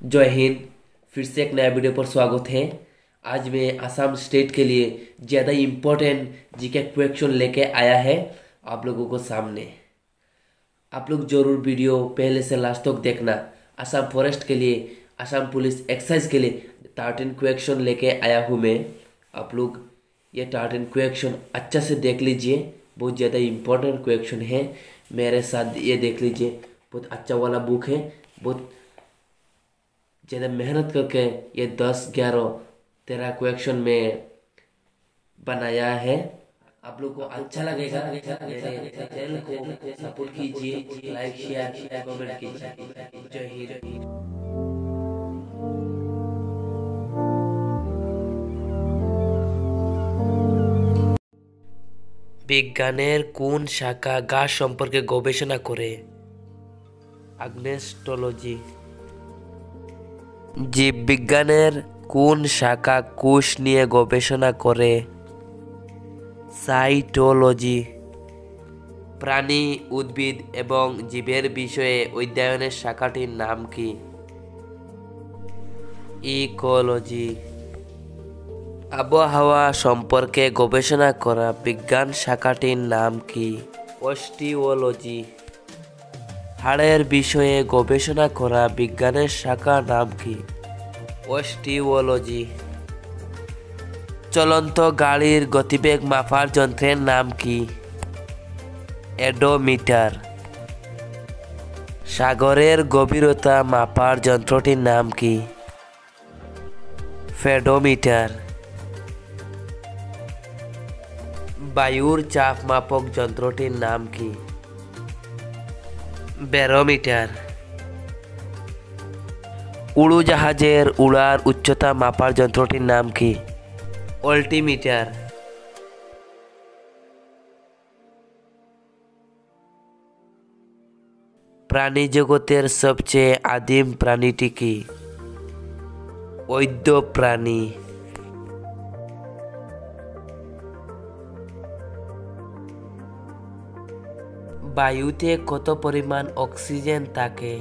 जय हिंद। फिर से एक नया वीडियो पर स्वागत है। आज मैं असम स्टेट के लिए ज़्यादा इम्पोर्टेंट जी जीके क्वेश्चन लेके आया है आप लोगों को सामने। आप लोग ज़रूर वीडियो पहले से लास्ट तक देखना। असम फॉरेस्ट के लिए असम पुलिस एक्साइज के लिए थर्टीन क्वेश्चन लेके आया हूँ मैं। आप लोग ये थर्टीन क्वेश्चन अच्छा से देख लीजिए। बहुत ज़्यादा इम्पोर्टेंट क्वेश्चन है। मेरे साथ ये देख लीजिए। बहुत अच्छा वाला बुक है। बहुत ज़्यादा मेहनत करके ये दस ग्यारह तेरह क्वेश्चन में बनाया है आप लोग को अच्छा लगेगा मेरे चैनल को सपोर्ट कीजिए लाइक शेयर कमेंट कीजिए जय हिंद বিজ্ঞানের কোন শাখা গাছ সম্পর্কে গবেষণা করে আগ্নেস্টোলজি জীববিজ্ঞানের কোন শাখা কোষ নিয়ে গবেষণা করে? সাইটোলজি। প্রাণী, উদ্ভিদ এবং জীবের বিষয়ে অধ্যয়নের শাখাটির নাম কি? ইকোলজি। আবহাওয়া সম্পর্কে গবেষণা করা বিজ্ঞান শাখাটির নাম কি? অস্টিওলজি। হাড়ের বিষয়ে গবেষণা করা বিজ্ঞানের শাখার নাম কি? অস্টিওলজি চলন্ত গাড়ির গতিবেগ মাপার যন্ত্রের নাম কি? এডোমিটার সাগরের গভীরতা মাপার যন্ত্রটির নাম কি? ফেডোমিটার বায়ুর চাপ মাপক যন্ত্রটির নাম কি? ব্যারোমিটার। উড়োজাহাজের উড়ার উচ্চতা মাপার যন্ত্রটির নাম কি? অল্টিমিটার। প্রাণী জগতের সবচেয়ে আদিম প্রাণীটি কি? বৈদ্য প্রাণী। বায়ুতে কত পরিমাণ অক্সিজেন থাকে?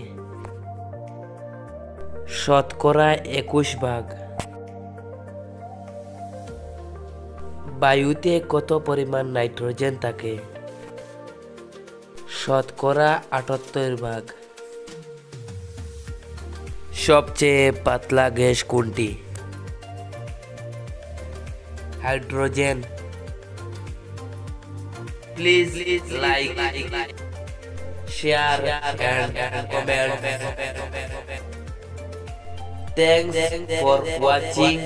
শতকরা একুশ ভাগ। বায়ুতে কত পরিমাণ নাইট্রোজেন থাকে? শতকরা আটাত্তর ভাগ। সবচেয়ে পাতলা গ্যাস কোনটি? Hydrogen. Please, please like, like, like share, and, and comment. Thanks for watching.